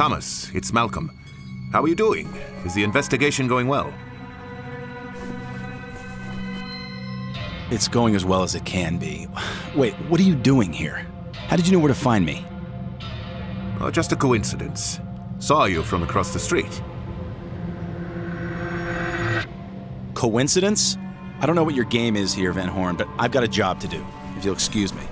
Thomas, it's Malcolm. How are you doing? Is the investigation going well? It's going as well as it can be. Wait, what are you doing here? How did you know where to find me? Oh, just a coincidence. Saw you from across the street. Coincidence? I don't know what your game is here, Van Horn, but I've got a job to do, if you'll excuse me.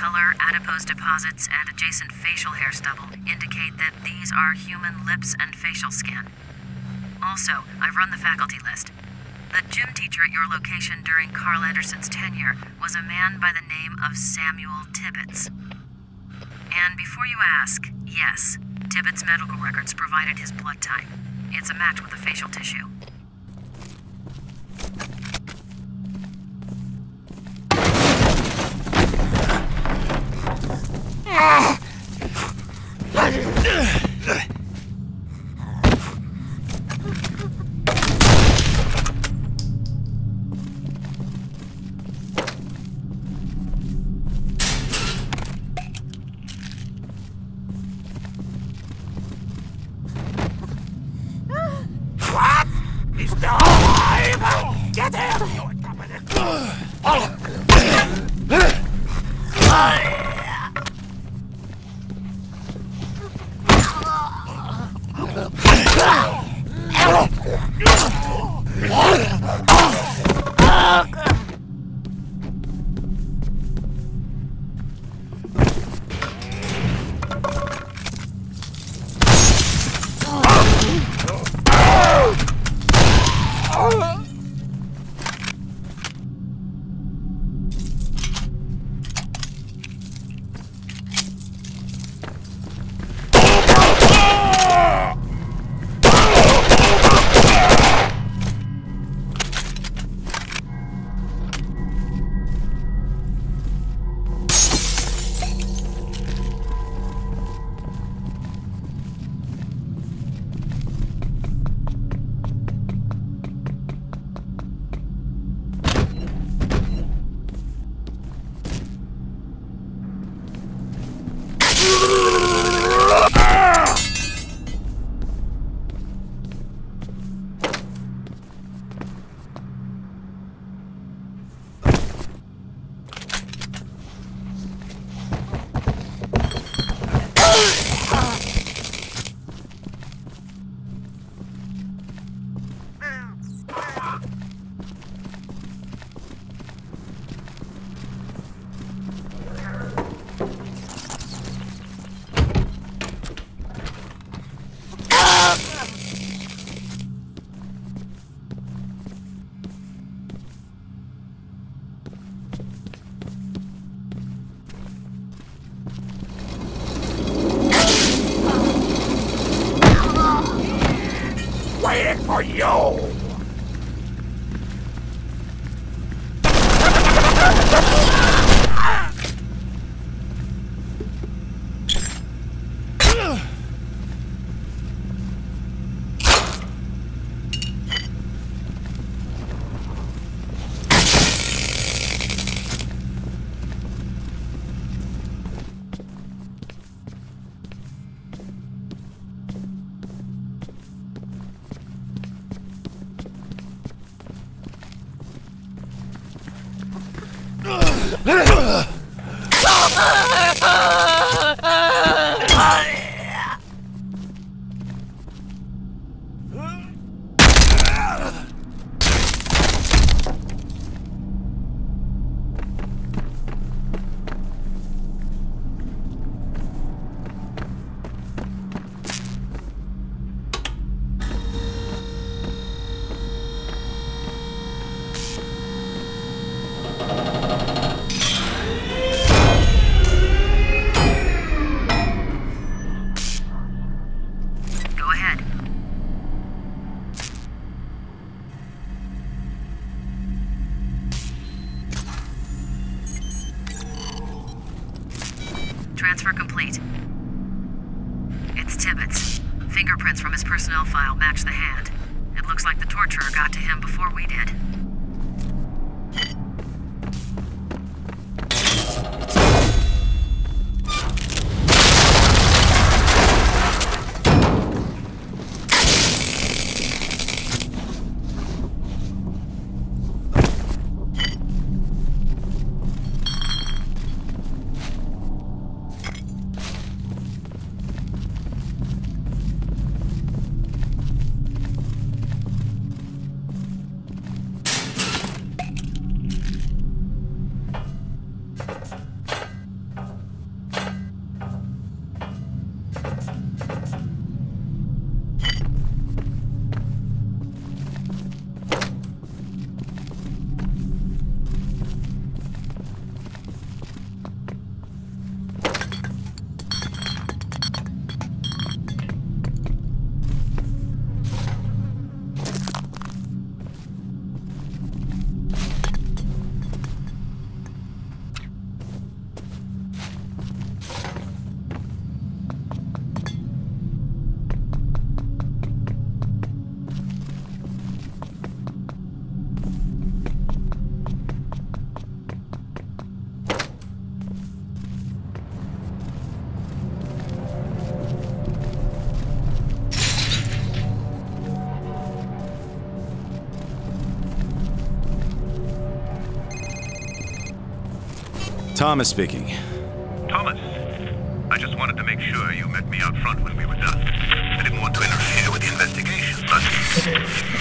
Color, adipose deposits, and adjacent facial hair stubble indicate that these are human lips and facial skin. Also, I've run the faculty list. The gym teacher at your location during Carl Anderson's tenure was a man by the name of Samuel Tibbets. And before you ask, yes, Tibbet's medical records provided his blood type. It's a match with the facial tissue. For you! 来人啊 Thomas speaking. Thomas, I just wanted to make sure you met me out front when we were done. I didn't want to interfere with the investigation, but...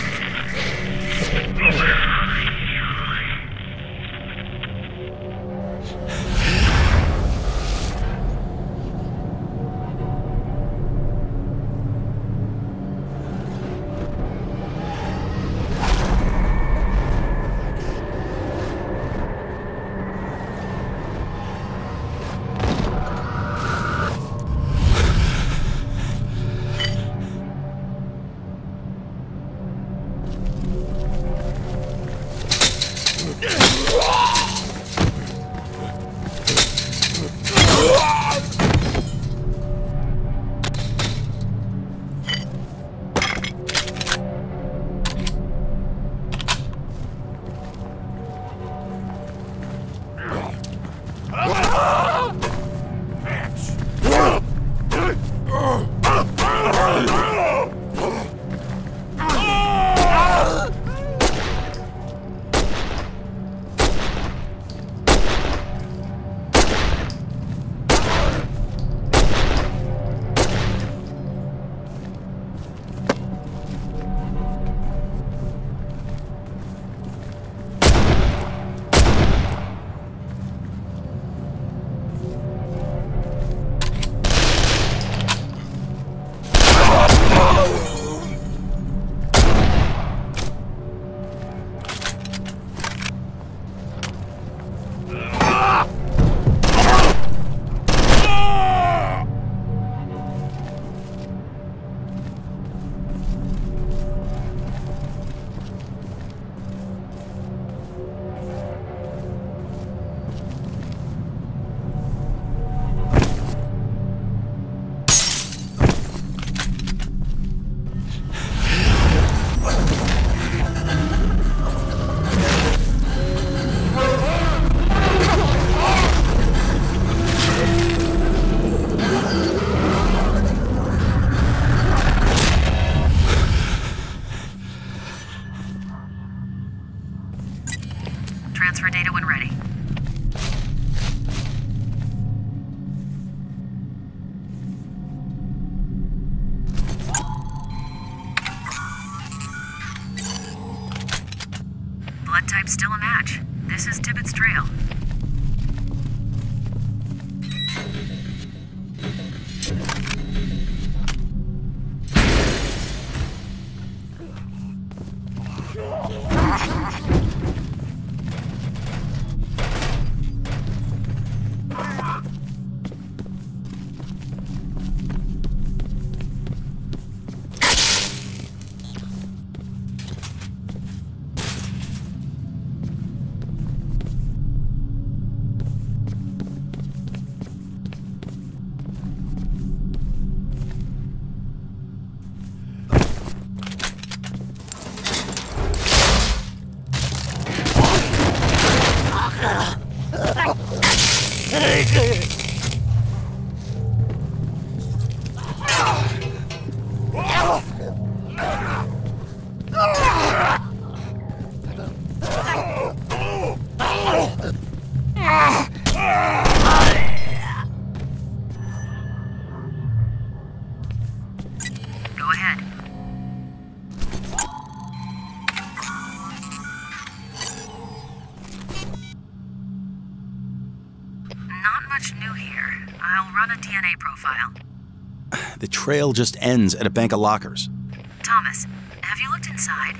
Hey! Trail just ends at a bank of lockers. Thomas, have you looked inside?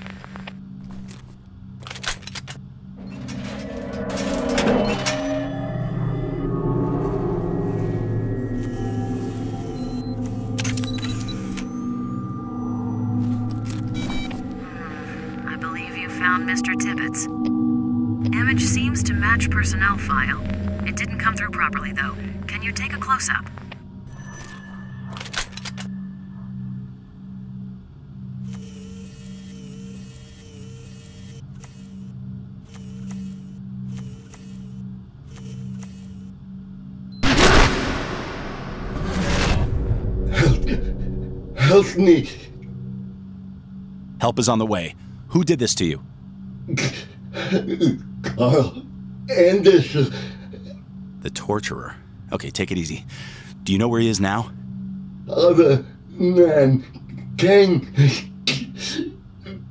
Hmm, I believe you found Mr. Tibbetts. Image seems to match personnel file. It didn't come through properly, though. Can you take a close Help me. Help is on the way. Who did this to you? Carl Anderson. The torturer. Okay, take it easy. Do you know where he is now? Other man came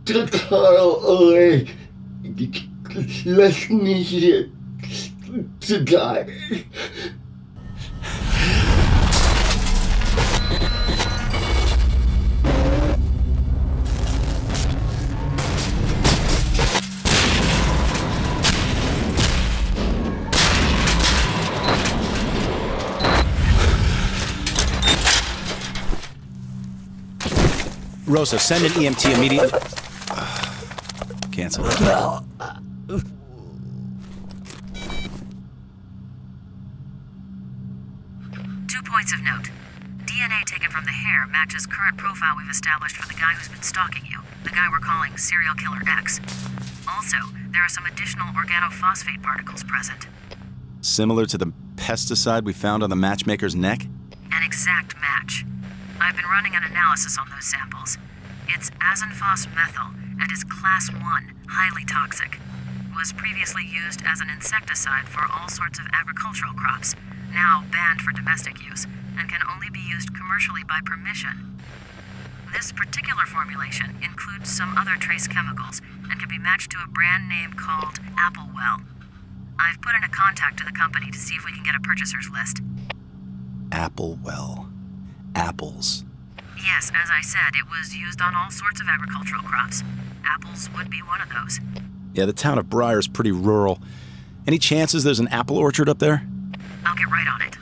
took Carl away. Left me here to die. Rosa, send an EMT immediately. Cancel. Two points of note. DNA taken from the hair matches current profile we've established for the guy who's been stalking you, the guy we're calling Serial Killer X. Also, there are some additional organophosphate particles present. Similar to the pesticide we found on the matchmaker's neck? An exact match. I've been running an analysis on those samples. It's azinphos methyl and is class 1, highly toxic. Was previously used as an insecticide for all sorts of agricultural crops, now banned for domestic use, and can only be used commercially by permission. This particular formulation includes some other trace chemicals and can be matched to a brand name called Applewell. I've put in a contact to the company to see if we can get a purchaser's list. Applewell. Apples. Yes, as I said, it was used on all sorts of agricultural crops. Apples would be one of those. Yeah, the town of Briar's pretty rural. Any chances there's an apple orchard up there? I'll get right on it.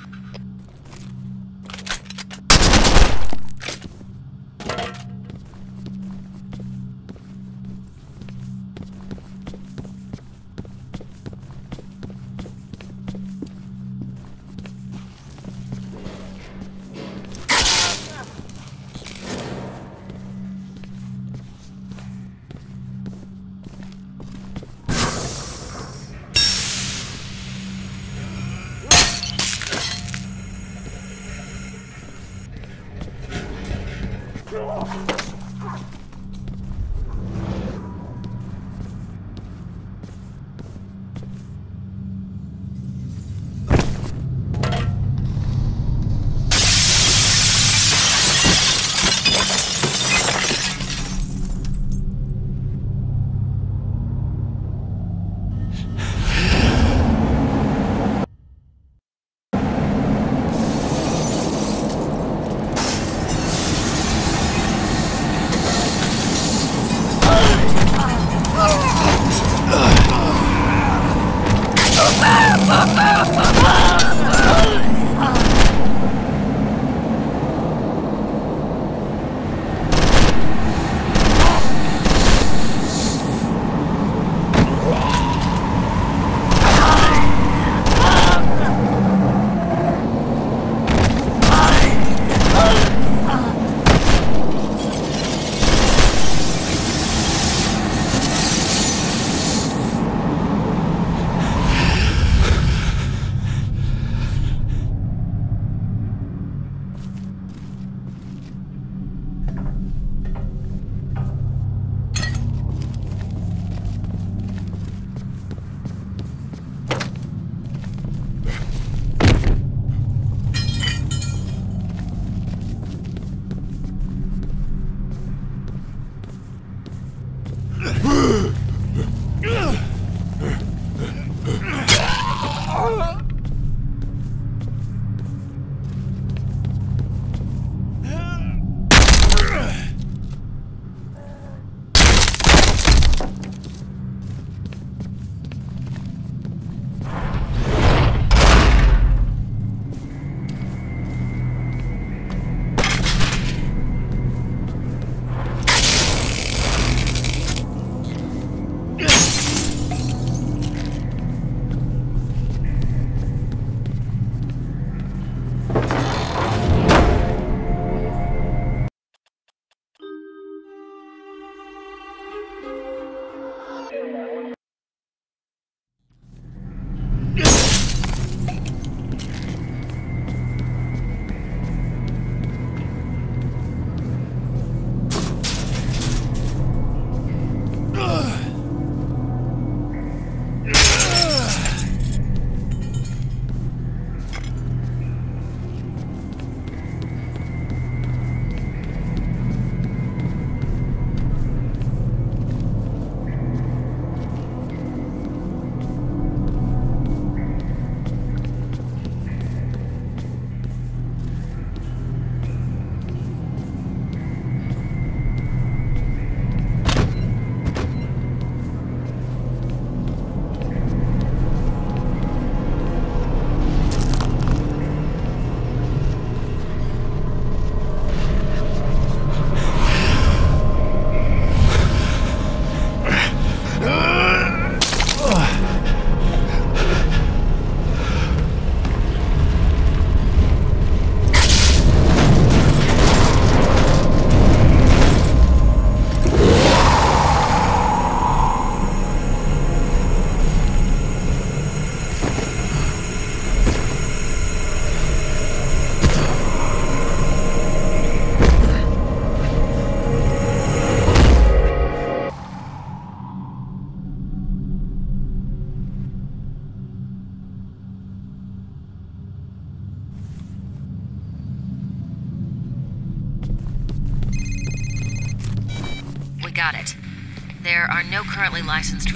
off.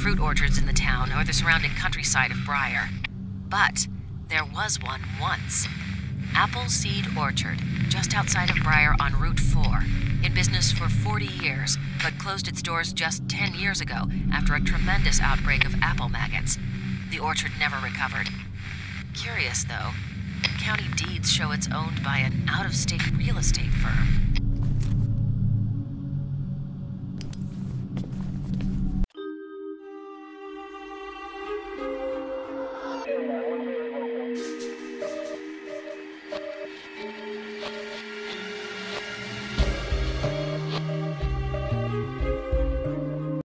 Fruit orchards in the town or the surrounding countryside of Briar. But there was one once. Apple Seed Orchard, just outside of Briar on Route 4. In business for 40 years, but closed its doors just 10 years ago after a tremendous outbreak of apple maggots. The orchard never recovered. Curious, though. County deeds show it's owned by an out of state real estate firm.